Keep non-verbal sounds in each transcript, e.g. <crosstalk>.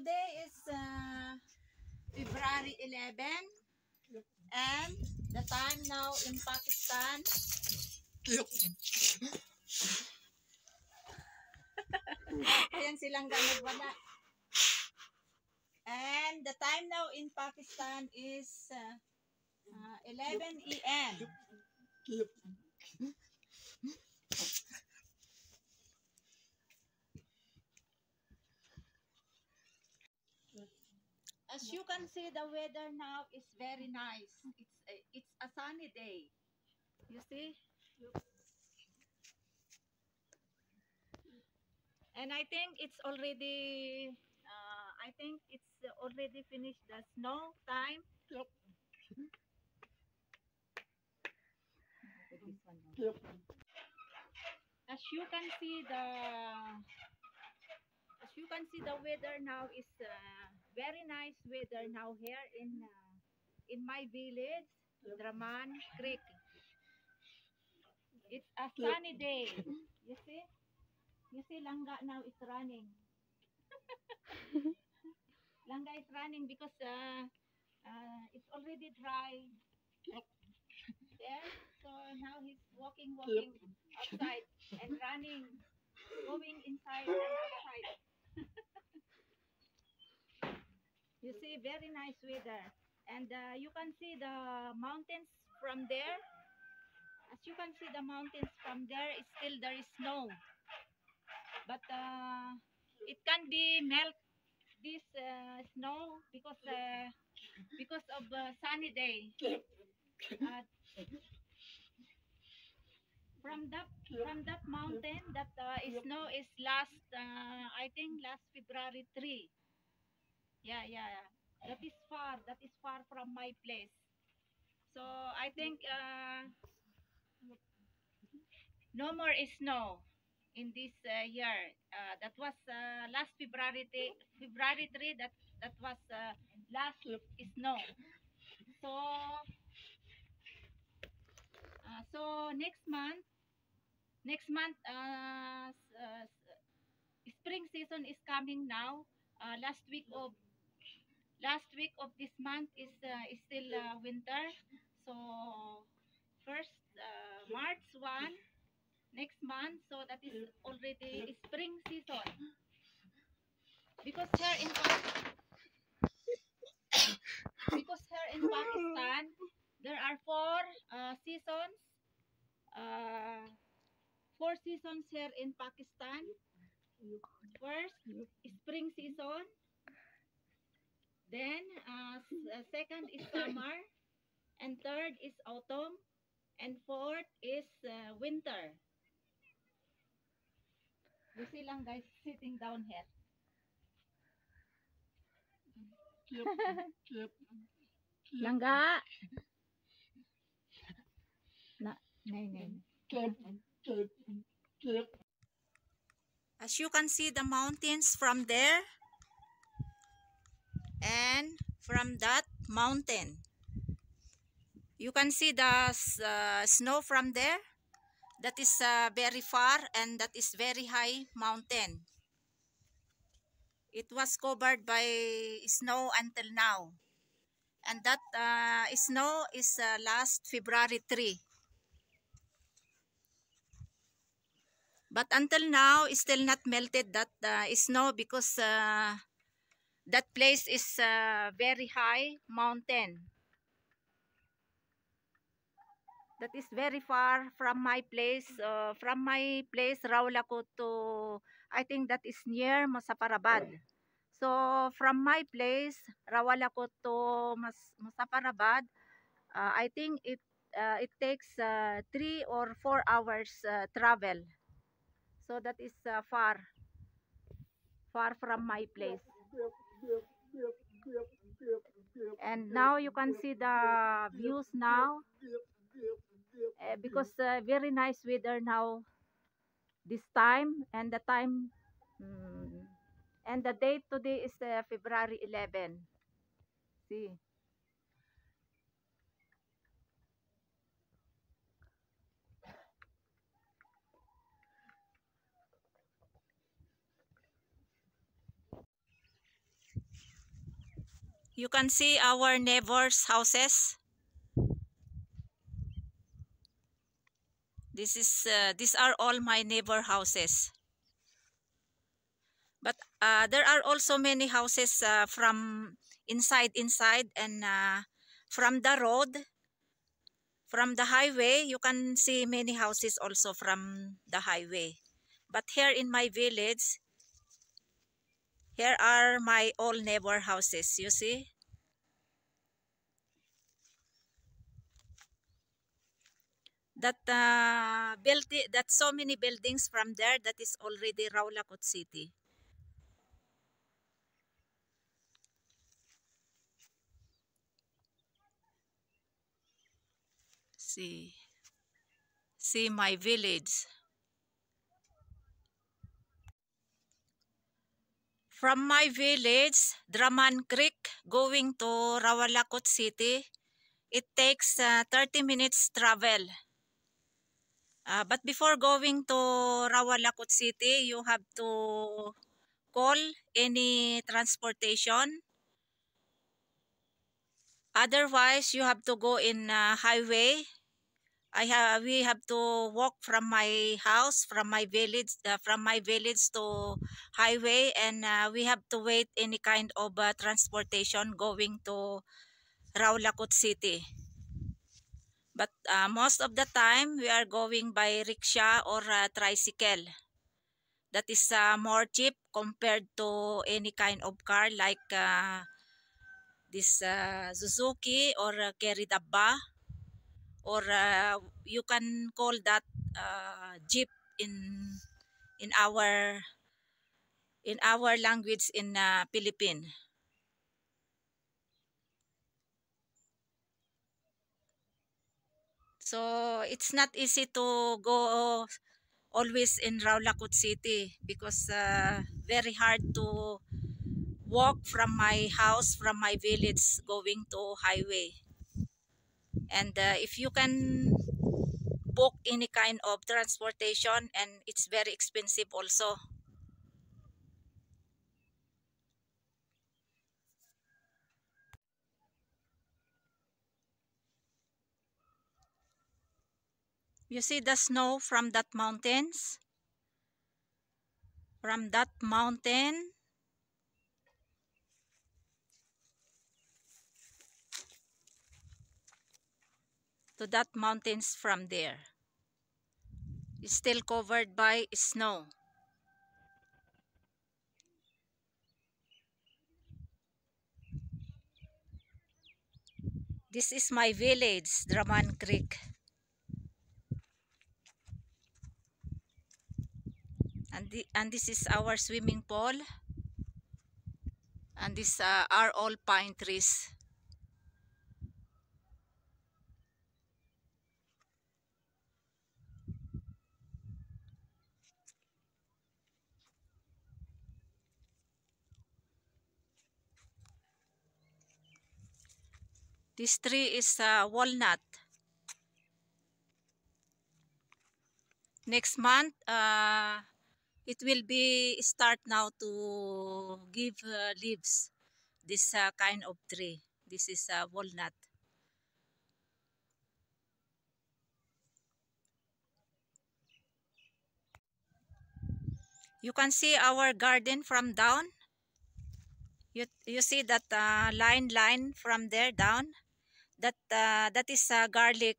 today is uh, February 11 and the time now in Pakistan. <laughs> Ayan silang nagwala. And the time now in Pakistan is uh, uh, 11 a.m. As you can see, the weather now is very nice. It's a, it's a sunny day. You see? And I think it's already, uh, I think it's already finished the snow time. As you can see, the as you can see, the weather now is uh, very nice weather now here in uh, in my village, Draman Creek. It's a sunny day. You see? You see, Langga now is running. <laughs> Langga is running because uh, uh, it's already dry. There, so now he's walking, walking outside and running, going inside and outside. You see, very nice weather. And uh, you can see the mountains from there. As you can see the mountains from there, still there is snow. But uh, it can be melt this uh, snow because uh, because of sunny day. From that from that mountain that uh, snow is last uh, I think last February 3 yeah yeah yeah. that is far that is far from my place. So I think uh, no more snow in this uh, year. Uh, that was uh, last February February 3 that that was uh, last snow. So uh, so next month next month spring season is coming now. Uh, last week of last week of this month is uh, is still uh, winter. So first uh, march 1 next month. So that is already spring season. Because here in because here in pakistan there are four uh, seasons uh, four seasons here in pakistan. First spring season then uh, uh, second is summer and third is autumn and fourth is uh, winter. You see lang guys sitting down here langga! Na nay nay. As you can see the mountains from there and from that mountain. You can see the uh, snow from there. That is uh, very far and that is very high mountain. It was covered by snow until now. And that uh, snow is uh, last February 3. But until now, it's still not melted that uh, snow because uh, that place is uh, very high mountain. That is very far from my place. Uh, from my place, Raulakot to, I think that is near Masaparabad. So from my place, Rawalakot to Mas Masaparabad, uh, I think it it takes uh, three or four hours travel. So that is far, far from my place. And now you can see the views now uh, because uh, very nice weather now this time and the time mm, and the date today is uh, February 11. See. You can see our neighbors' houses. This is uh, these are all my neighbor houses. But uh, there are also many houses uh, from inside inside and uh, from the road from the highway you can see many houses also from the highway but here in my village here are my all neighbor houses you see? That uh, building that so many buildings from there that is already Raulacot City. See. See my village from my village Draman Creek going to Rawalakot City it takes uh, 30 minutes travel. Uh, but before going to Rawalakot City you have to call any transportation. Otherwise you have to go in uh, highway I have we have to walk from my house from my village uh, from my village to highway and uh, we have to wait any kind of uh, transportation going to Raulakot City. But uh, most of the time we are going by rickshaw or uh, tricycle. That is uh, more cheap compared to any kind of car like uh, this uh, Suzuki or uh, Keridabba or uh, you can call that uh, jeep in in our in our language in uh, Philippine. So it's not easy to go always in Raulacot City because uh, very hard to walk from my house from my village going to highway and uh, if you can book any kind of transportation and it's very expensive also. You see the snow from that mountains? From that mountain to that mountains from there. It's still covered by snow. This is my village, Draman Creek. And, the, and this is our swimming pool. And these uh, are all pine trees. This tree is uh, walnut. Next month, uh, it will be start now to give uh, leaves. This uh, kind of tree. This is uh, walnut. You can see our garden from down. You, you see that uh, line line from there down that uh, that is uh, garlic.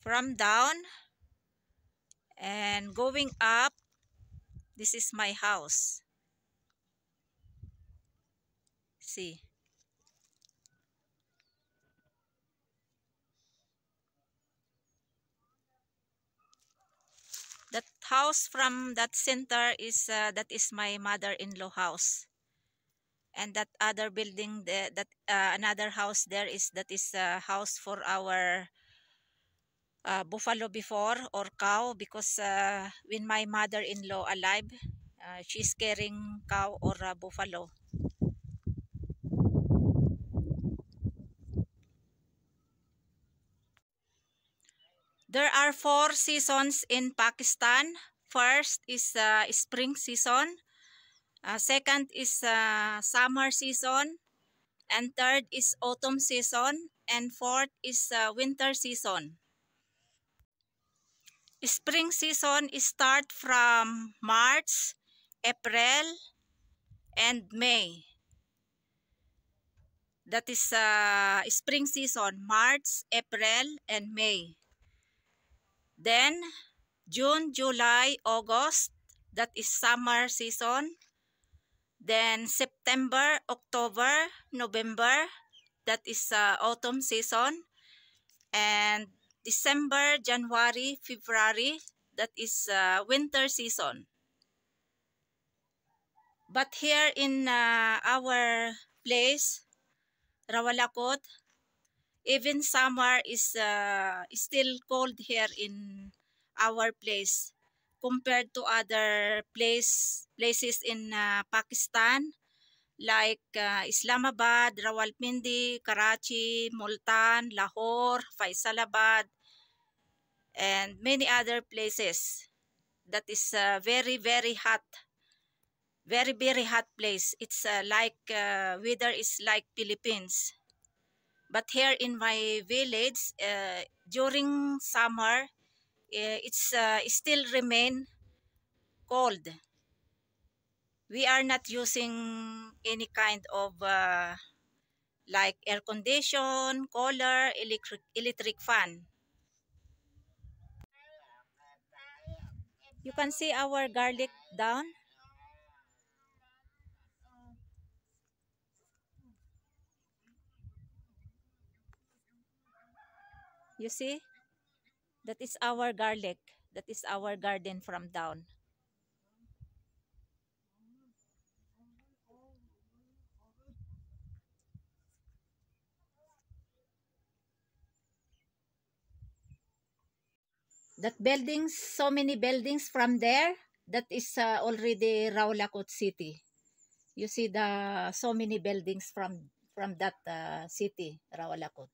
From down and going up this is my house. See that house from that center is uh, that is my mother-in-law house. And that other building the, that uh, another house there is that is a house for our uh, buffalo before or cow because uh, when my mother-in-law alive uh, she's carrying cow or uh, buffalo There are four seasons in Pakistan. first is uh, spring season. Uh, second is uh, summer season. And third is autumn season. And fourth is uh, winter season. Spring season start from March, April, and May. That is uh, spring season, March, April, and May. Then, June, July, August, that is summer season. Then, September, October, November, that is uh, autumn season. And December, January, February, that is uh, winter season. But here in uh, our place, Rawalakot, even summer is uh, still cold here in our place compared to other place places in uh, Pakistan like uh, Islamabad, Rawalpindi, Karachi, Multan, Lahore, Faisalabad, and many other places that is uh, very, very hot. Very, very hot place. It's uh, like, uh, weather is like Philippines. But here in my village, uh, during summer, uh, it's uh, still remain cold we are not using any kind of uh, like air condition, cooler, electric, electric fan. You can see our garlic down. You see? That is our garlic. That is our garden from down. that buildings, so many buildings from there, that is uh, already Rawalakot City. You see the so many buildings from from that uh, city, Rawalakot.